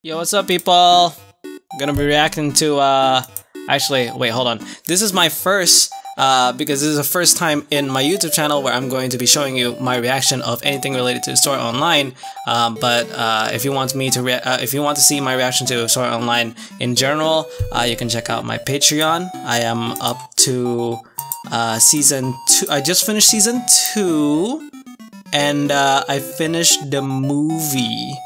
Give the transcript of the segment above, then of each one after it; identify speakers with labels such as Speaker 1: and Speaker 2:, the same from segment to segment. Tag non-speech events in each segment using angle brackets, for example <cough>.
Speaker 1: Yo, what's up, people? I'm gonna be reacting to, uh, actually, wait, hold on. This is my first, uh, because this is the first time in my YouTube channel where I'm going to be showing you my reaction of anything related to Sword Online. Um, but, uh, if you want me to, uh, if you want to see my reaction to Sword Online in general, uh, you can check out my Patreon. I am up to, uh, season two. I just finished season two, and, uh, I finished the movie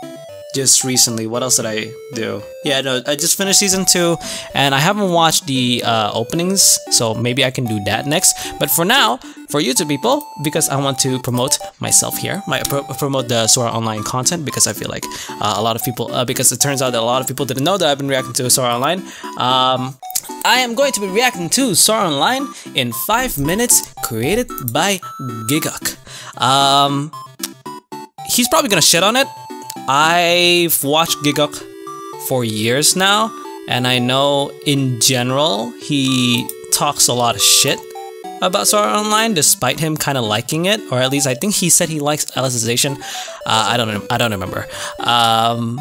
Speaker 1: just recently. What else did I do? Yeah, no, I just finished season two, and I haven't watched the uh, openings, so maybe I can do that next. But for now, for YouTube people, because I want to promote myself here, my pro promote the Sora Online content, because I feel like uh, a lot of people, uh, because it turns out that a lot of people didn't know that I've been reacting to Sora Online. Um, I am going to be reacting to Sora Online in 5 minutes, created by Gigguk. Um, he's probably gonna shit on it, I've watched Gigguk for years now, and I know in general he talks a lot of shit about Sword Online, despite him kind of liking it, or at least I think he said he likes Alicization. Uh, I don't I don't remember. Um,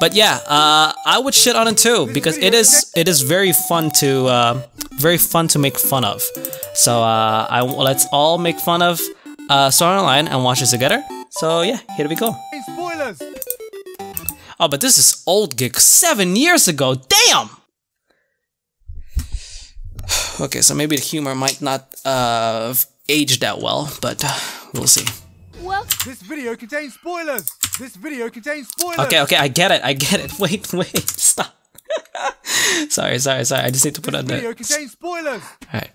Speaker 1: but yeah, uh, I would shit on it too because it is it is very fun to uh, very fun to make fun of. So uh, I let's all make fun of uh, Sword Online and watch this together. So yeah, here we go. Spoilers! Oh, but this is old gig seven years ago. Damn! <sighs> okay, so maybe the humor might not uh, age that well, but uh, we'll see.
Speaker 2: Well, this video contains spoilers. This video contains spoilers.
Speaker 1: Okay, okay, I get it. I get it. <laughs> Wait, wait, stop. <laughs> sorry, sorry, sorry. I just need to put
Speaker 2: this
Speaker 1: on
Speaker 2: that. This video contains spoilers.
Speaker 1: All right.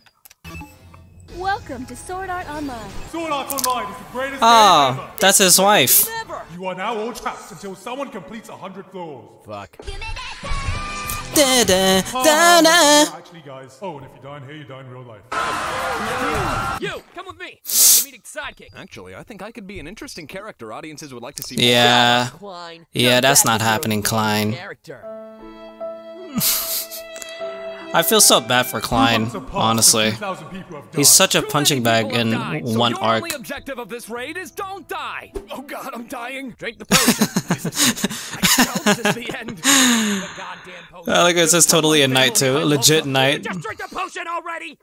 Speaker 3: Welcome to Sword Art Online.
Speaker 2: Sword Art Online is the greatest
Speaker 1: oh,
Speaker 2: game ever.
Speaker 1: that's his wife.
Speaker 2: You are now all trapped until someone completes a hundred floors.
Speaker 4: Fuck.
Speaker 1: Da, da, da, ah,
Speaker 2: da. Actually, guys. Oh, and if you die in here, you die in real life.
Speaker 4: You, come with me. Comedic sidekick. Actually, I think I could be an interesting character audiences would like to see.
Speaker 1: Yeah. Yeah, that's not happening, Klein. <laughs> I feel so bad for Klein, honestly. He's such a punching bag in so one arc.
Speaker 4: Objective of this raid is don't die. Oh god, I'm dying. Drink the potion. <laughs> I know the end. The
Speaker 1: goddamn potion. I like it says totally a knight too. Legit knight.
Speaker 4: Just drink the potion already.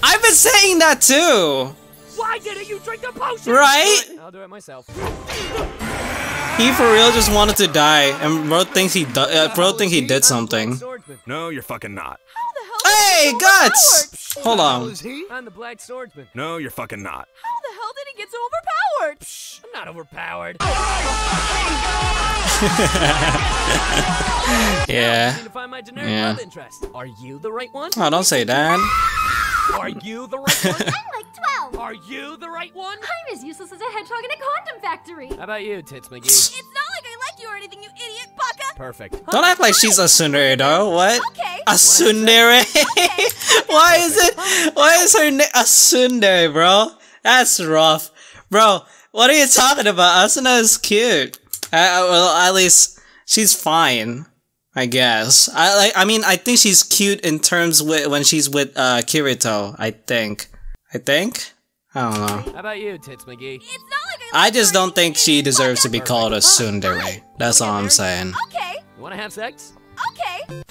Speaker 1: I've been saying that too.
Speaker 4: Why didn't you drink the potion?
Speaker 1: Right?
Speaker 4: I'll do it myself.
Speaker 1: He for real just wanted to die, and bro thinks he uh, bro think he did something.
Speaker 5: No, you're fucking not.
Speaker 1: Hey, Guts! Hold on.
Speaker 4: Is he? I'm the Black Swordsman.
Speaker 5: No, you're fucking not.
Speaker 3: How the hell did he get so overpowered?
Speaker 4: Psh, I'm not overpowered.
Speaker 1: Oh <laughs> yeah.
Speaker 4: To find my generic yeah. Are you the right one?
Speaker 1: Oh, don't say that.
Speaker 4: Are you the right one? <laughs>
Speaker 3: I'm like 12.
Speaker 4: Are you the right one?
Speaker 3: I'm as useless as a hedgehog in a condom factory.
Speaker 4: How about you, Tits McGee?
Speaker 3: it's not like I like you or anything, you idiot, Baka.
Speaker 4: Perfect.
Speaker 1: Don't act like she's a tsundere, though. What?
Speaker 3: Okay.
Speaker 1: A tsundere? Okay. <laughs> Why is it? Why is her name a tsundere, bro? That's rough. Bro, what are you talking about? Asuna is cute. Uh, well, at least she's fine. I guess. I like. I mean, I think she's cute in terms with when she's with uh, Kirito. I think. I think. I don't know.
Speaker 4: How about you, Tits McGee?
Speaker 3: It's not like I,
Speaker 1: I just don't think she deserves to be called a tsundere. That's all I'm saying.
Speaker 3: Okay.
Speaker 4: You wanna have sex?
Speaker 3: Okay.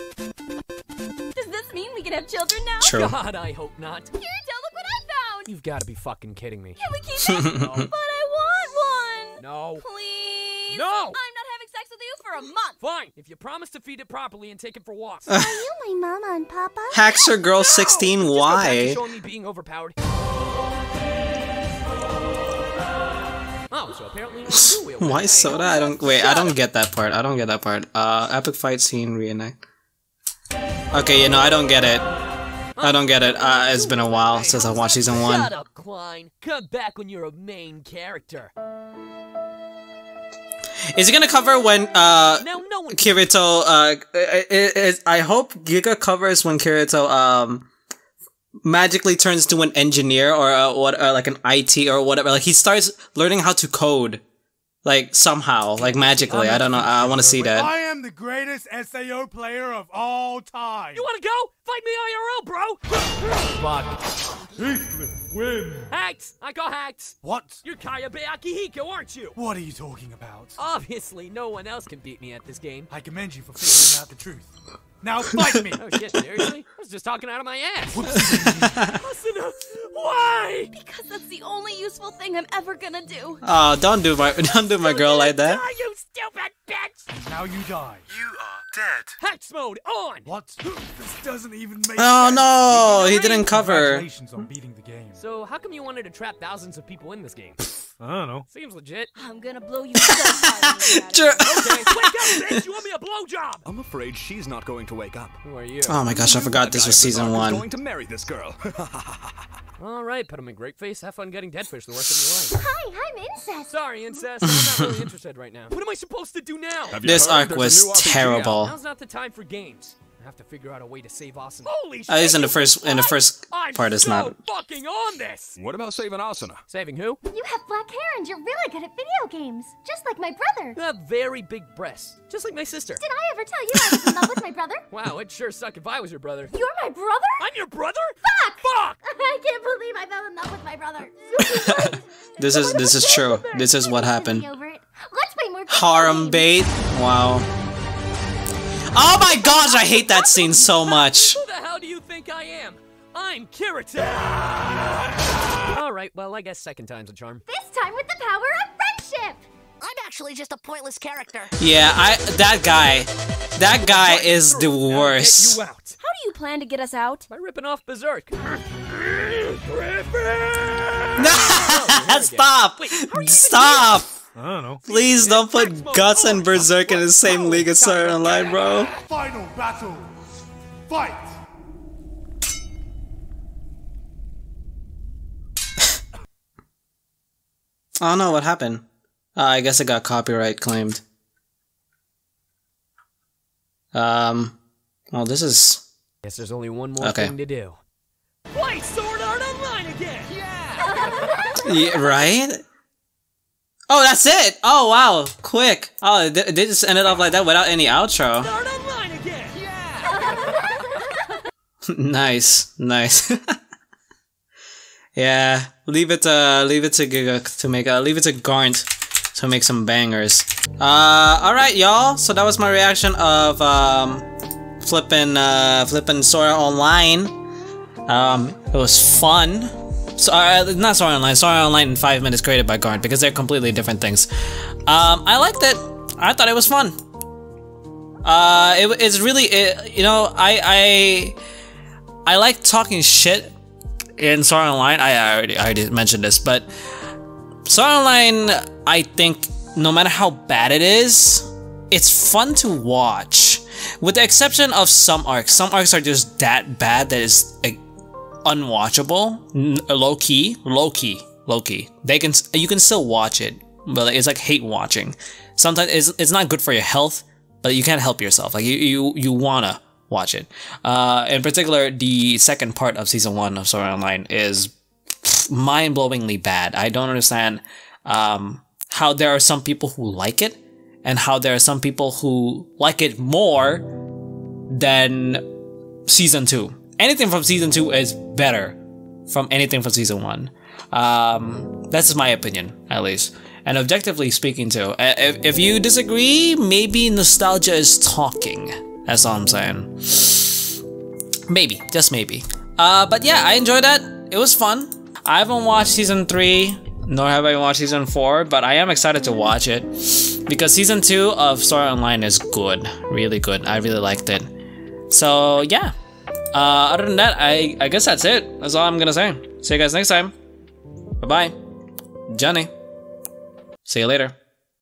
Speaker 3: Does this mean we can have children now?
Speaker 1: True.
Speaker 4: God, I hope not.
Speaker 3: Kirito, look what I found!
Speaker 4: You've got to be fucking kidding me.
Speaker 3: Can we keep it? <laughs> no. But I want one!
Speaker 4: No.
Speaker 3: Please!
Speaker 4: No!
Speaker 3: I'm not having sex with you for a month!
Speaker 4: Fine, if you promise to feed it properly and take it for walks.
Speaker 3: Are you my mama and papa?
Speaker 1: Hackster Girl no! 16, why?
Speaker 4: showing me being overpowered. <laughs>
Speaker 1: Why soda? I don't wait. I don't get that part. I don't get that part. Uh, epic fight scene reenact. Okay, you know I don't get it. I don't get it. Uh, it's been a while since I watched season one.
Speaker 4: Shut up, Klein. Come back when you're a main character.
Speaker 1: Is it gonna cover when uh no Kirito uh it, it, I hope Giga covers when Kirito um magically turns to an engineer or uh, what uh, like an IT or whatever. Like he starts learning how to code like somehow like magically. I don't know. I want to see that.
Speaker 2: I am the greatest SAO player of all time.
Speaker 4: You want to go Fight me IRL, bro!
Speaker 2: Fuck. Heathcliff, win.
Speaker 4: Hacked! I got hacked!
Speaker 2: What?
Speaker 4: You're Kayaba Akihiko, aren't you?
Speaker 2: What are you talking about?
Speaker 4: Obviously, no one else can beat me at this game.
Speaker 2: I commend you for figuring out the truth. Now fight me! <laughs>
Speaker 4: Oh shit, seriously? I was just talking out of my ass. Asuna, <laughs> why?
Speaker 3: Because that's the only useful thing I'm ever gonna do.
Speaker 1: Oh, don't do my <laughs> don't do my girl like that.
Speaker 4: Die, you stupid bitch!
Speaker 2: now you die.
Speaker 5: You are dead.
Speaker 4: Hacks mode on!
Speaker 2: What? This doesn't even make
Speaker 1: Oh
Speaker 2: sense.
Speaker 1: no, he didn't cover.
Speaker 2: Congratulations on beating the game.
Speaker 4: So, how come you wanted to trap thousands of people in this game? <laughs>
Speaker 2: I don't know.
Speaker 4: Seems legit.
Speaker 3: I'm gonna blow you so hard. when you're out of
Speaker 1: Sure.
Speaker 3: here.
Speaker 4: Okay, wake up, bitch! You owe me a <laughs> blowjob!
Speaker 5: I'm afraid she's not going to wake up.
Speaker 4: Who are you?
Speaker 1: Oh my gosh, I forgot this was season
Speaker 5: Berserk is
Speaker 1: one.
Speaker 5: going to marry this girl. <laughs>
Speaker 4: Alright, Pedalman Greatface, have fun getting dead fish the rest of your life.
Speaker 3: Hi, I'm Incest.
Speaker 4: Sorry, incest, I'm not really <laughs> interested right now. What am I supposed to do now?
Speaker 5: Have
Speaker 1: This arc was
Speaker 5: new RPG out?
Speaker 1: terrible.
Speaker 4: Now's not the time for games. I have to figure out a way to save Austin. Holy shit!
Speaker 1: At least in the first in the first
Speaker 4: I'm
Speaker 1: part is
Speaker 4: so
Speaker 1: not.
Speaker 4: fucking on this.
Speaker 5: What about saving Asuna?
Speaker 4: Saving who?
Speaker 3: You have black hair and you're really good at video games. Just like my brother.
Speaker 4: You have very big breasts, just like my sister.
Speaker 3: Did I ever tell you I was in love with my brother? <laughs>
Speaker 4: Wow, it'd sure suck if I was your brother.
Speaker 3: You're my brother?
Speaker 4: I'm your brother?
Speaker 3: Fuck!
Speaker 4: Fuck! <laughs>
Speaker 3: I can't believe I fell in love with my brother. <laughs>
Speaker 1: This is this is true. This is what happened.
Speaker 3: Over it. Let's play more
Speaker 1: Harem bait. Wow. Oh my gosh, I hate that scene so much.
Speaker 4: Who the hell do you think I am? I'm Kirito. All right, well, I guess second time's a charm.
Speaker 3: This time with the power of friendship.
Speaker 6: I'm actually just a pointless character.
Speaker 1: Yeah, I that guy, that guy is the worst.
Speaker 4: you out
Speaker 3: How do you plan to get us out?
Speaker 4: by ripping off Berserk. <laughs> <laughs>
Speaker 1: Stop! Wait, Stop!
Speaker 2: I don't know.
Speaker 1: Please don't put Guts and Berserk in the same league as Sword Art Online, bro.
Speaker 2: Final battle. Fight. <laughs>
Speaker 1: Oh no, what happened? Uh, I guess it got copyright claimed. Um, well, this is
Speaker 4: Guess there's only one more
Speaker 1: Okay.
Speaker 4: thing to do. Play Sword Art Online again!
Speaker 1: yeah, <laughs> right. Oh, that's it. Oh wow, quick. Oh, they, they just ended up like that without any outro.
Speaker 4: Sword Online again! <laughs>
Speaker 1: nice, nice. <laughs> yeah, leave it to leave it to Giga to make uh, leave it to Garnt to make some bangers. Uh, all right, y'all. So that was my reaction of um, flipping uh, flipping Sora Online. Um, it was fun. So, uh, not Sora Online. Sora Online in five minutes created by Garnt because they're completely different things. Um, I liked it. I thought it was fun. Uh, it, it's really, it, you know, I, I, I like talking shit in Sword Online. I, I already I already mentioned this, but Sword Online, I think, no matter how bad it is, it's fun to watch. With the exception of some arcs, some arcs are just that bad that is like, unwatchable, low key, low key, low key. They can you can still watch it, but it's like hate watching. Sometimes it's it's not good for your health, but you can't help yourself. Like you you you wanna watch it. Uh, in particular, the second part of season one of Sword Online is mind-blowingly bad. I don't understand um, how there are some people who like it, and how there are some people who like it more than season two. Anything from season two is better from anything from season one. Um, that's my opinion, at least. And objectively speaking, too, uh, if, if you disagree, maybe nostalgia is talking. That's all I'm saying. <sighs> Maybe, just maybe. Uh, but yeah, I enjoyed that. It was fun. I haven't watched season three, nor have I watched season four, but I am excited to watch it because season two of Sword Online is good, really good. I really liked it. So yeah. Uh, other than that, I I guess that's it. That's all I'm gonna say. See you guys next time. Bye bye, Johnny. See you later.